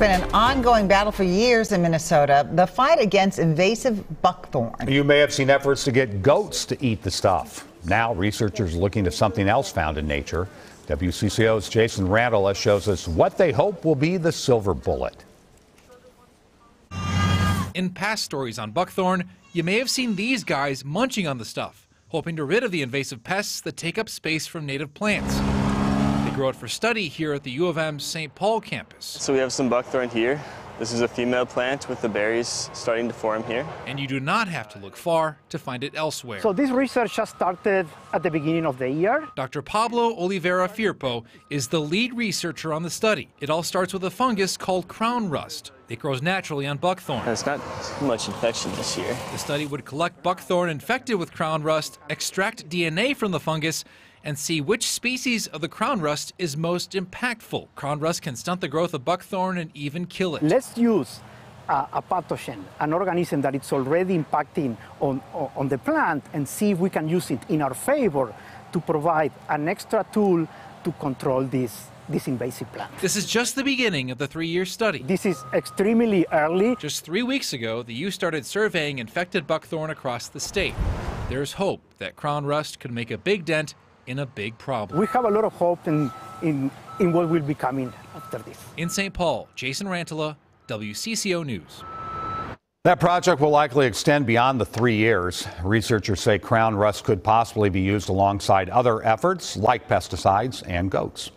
been an ongoing battle for years in Minnesota the fight against invasive buckthorn. You may have seen efforts to get goats to eat the stuff. Now, researchers are looking to something else found in nature. WCCO's Jason Rantala shows us what they hope will be the silver bullet. In past stories on buckthorn, you may have seen these guys munching on the stuff, hoping to rid of the invasive pests that take up space from native plants. They grow it for study here at the U of M St. Paul campus. So we have some buckthorn here. This is a female plant with the berries starting to form here. And you do not have to look far to find it elsewhere. So this research just started at the beginning of the year. Dr. Pablo Olivera Firpo is the lead researcher on the study. It all starts with a fungus called crown rust. It grows naturally on buckthorn. There's not too much infection this year. The study would collect buckthorn infected with crown rust, extract DNA from the fungus, and see which species of the crown rust is most impactful. Crown rust can stunt the growth of buckthorn and even kill it. Let's use a, a pathogen, an organism that it's already impacting on, on the plant, and see if we can use it in our favor to provide an extra tool to control this this invasive plant. This is just the beginning of the three-year study. This is extremely early. Just three weeks ago, the U started surveying infected buckthorn across the state. There's hope that crown rust could make a big dent in a big problem. We have a lot of hope in, in, in what will be coming after this. In St. Paul, Jason Rantala, WCCO News. That project will likely extend beyond the three years. Researchers say crown rust could possibly be used alongside other efforts like pesticides and goats.